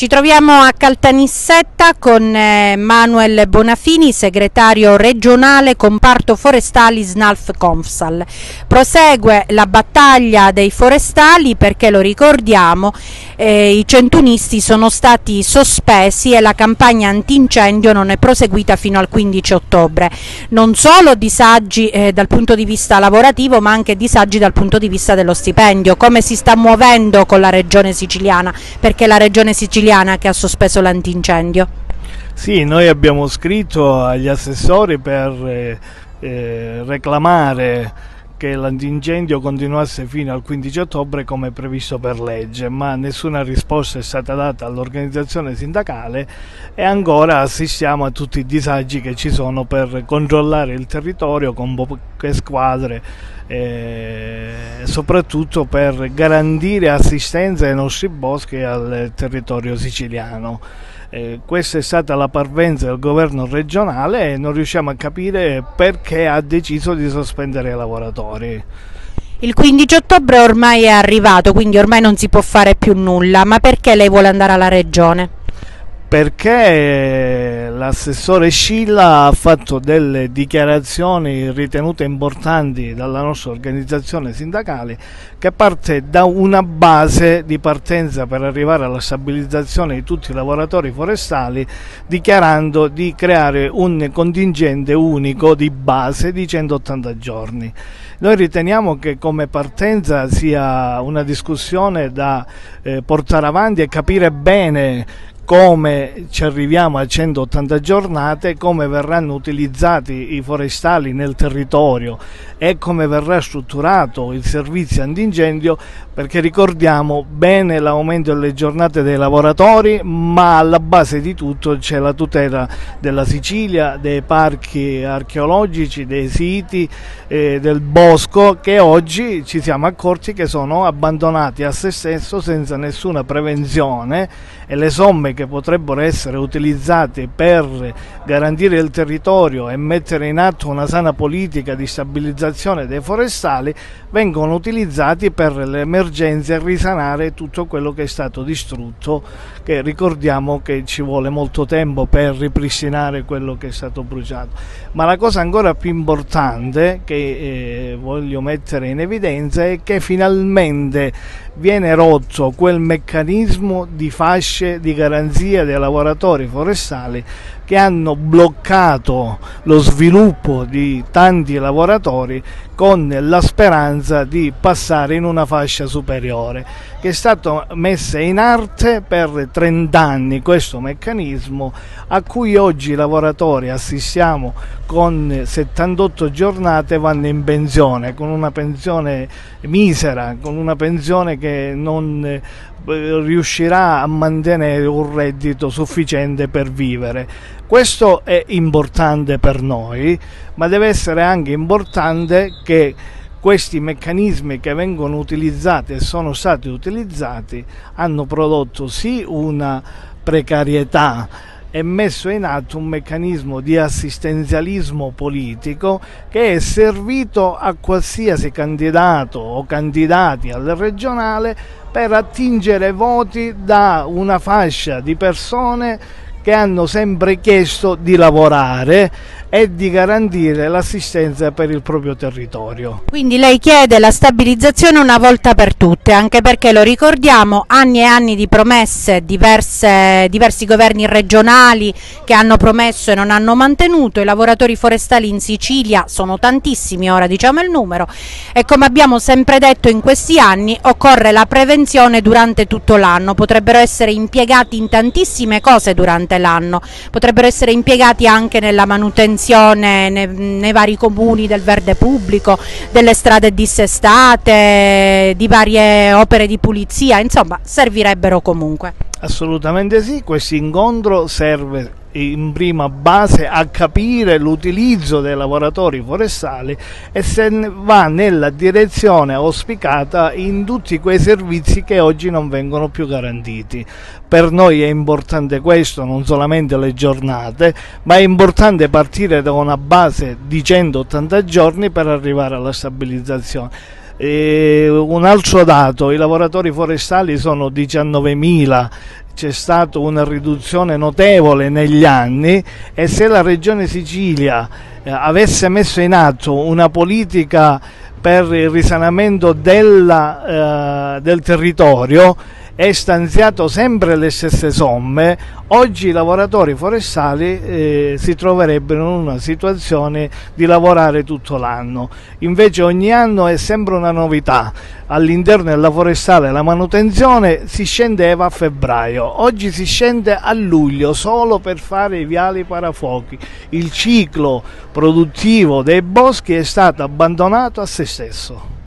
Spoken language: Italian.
Ci troviamo a Caltanissetta con eh, Manuel Bonafini, segretario regionale comparto forestali SNALF Confsal. Prosegue la battaglia dei forestali perché lo ricordiamo eh, i centunisti sono stati sospesi e la campagna antincendio non è proseguita fino al 15 ottobre. Non solo disagi eh, dal punto di vista lavorativo ma anche disagi dal punto di vista dello stipendio. Come si sta muovendo con la regione siciliana? Perché la regione siciliana siciliana che ha sospeso l'antincendio? Sì, noi abbiamo scritto agli assessori per eh, eh, reclamare che l'antincendio continuasse fino al 15 ottobre come previsto per legge, ma nessuna risposta è stata data all'organizzazione sindacale e ancora assistiamo a tutti i disagi che ci sono per controllare il territorio con poche squadre e soprattutto per garantire assistenza ai nostri boschi e al territorio siciliano. Eh, questa è stata la parvenza del governo regionale e non riusciamo a capire perché ha deciso di sospendere i lavoratori. Il 15 ottobre ormai è arrivato, quindi ormai non si può fare più nulla, ma perché lei vuole andare alla regione? Perché l'assessore Scilla ha fatto delle dichiarazioni ritenute importanti dalla nostra organizzazione sindacale che parte da una base di partenza per arrivare alla stabilizzazione di tutti i lavoratori forestali dichiarando di creare un contingente unico di base di 180 giorni. Noi riteniamo che come partenza sia una discussione da eh, portare avanti e capire bene come ci arriviamo a 180 giornate, come verranno utilizzati i forestali nel territorio e come verrà strutturato il servizio antincendio perché ricordiamo bene l'aumento delle giornate dei lavoratori ma alla base di tutto c'è la tutela della Sicilia, dei parchi archeologici, dei siti, eh, del bosco che oggi ci siamo accorti che sono abbandonati a se stesso senza nessuna prevenzione e le somme che potrebbero essere utilizzate per garantire il territorio e mettere in atto una sana politica di stabilizzazione dei forestali vengono utilizzati per le emergenze e risanare tutto quello che è stato distrutto, che ricordiamo che ci vuole molto tempo per ripristinare quello che è stato bruciato. Ma la cosa ancora più importante che eh, voglio mettere in evidenza è che finalmente viene rotto quel meccanismo di fasce di garanzia dei lavoratori forestali che hanno bloccato lo sviluppo di tanti lavoratori con la speranza di passare in una fascia superiore, che è stato messo in arte per 30 anni questo meccanismo a cui oggi i lavoratori assistiamo con 78 giornate vanno in pensione, con una pensione misera, con una pensione che non riuscirà a mantenere un reddito sufficiente per vivere. Questo è importante per noi, ma deve essere anche importante che questi meccanismi che vengono utilizzati e sono stati utilizzati hanno prodotto sì una precarietà e messo in atto un meccanismo di assistenzialismo politico che è servito a qualsiasi candidato o candidati al regionale per attingere voti da una fascia di persone che hanno sempre chiesto di lavorare e di garantire l'assistenza per il proprio territorio. Quindi lei chiede la stabilizzazione una volta per tutte, anche perché lo ricordiamo, anni e anni di promesse, diverse, diversi governi regionali che hanno promesso e non hanno mantenuto, i lavoratori forestali in Sicilia sono tantissimi, ora diciamo il numero, e come abbiamo sempre detto in questi anni occorre la prevenzione durante tutto l'anno, potrebbero essere impiegati in tantissime cose durante l'anno, potrebbero essere impiegati anche nella manutenzione manutenzione nei, nei, vari comuni del verde pubblico, delle strade dissestate, di varie opere di pulizia, insomma servirebbero comunque. Assolutamente sì, questo incontro serve in prima base a capire l'utilizzo dei lavoratori forestali e se va nella direzione auspicata in tutti quei servizi che oggi non vengono più garantiti. Per noi è importante questo, non solamente le giornate, ma è importante partire da una base di 180 giorni per arrivare alla stabilizzazione e un altro dato, i lavoratori forestali sono 19.000 c'è stata una riduzione notevole negli anni e se la Regione Sicilia eh, avesse messo in atto una politica per il risanamento della, eh, del territorio e stanziato sempre le stesse somme, oggi i lavoratori forestali eh, si troverebbero in una situazione di lavorare tutto l'anno. Invece ogni anno è sempre una novità. All'interno della forestale la manutenzione si scendeva a febbraio, oggi si scende a luglio solo per fare i viali parafuochi. Il ciclo produttivo dei boschi è stato abbandonato a se stesso.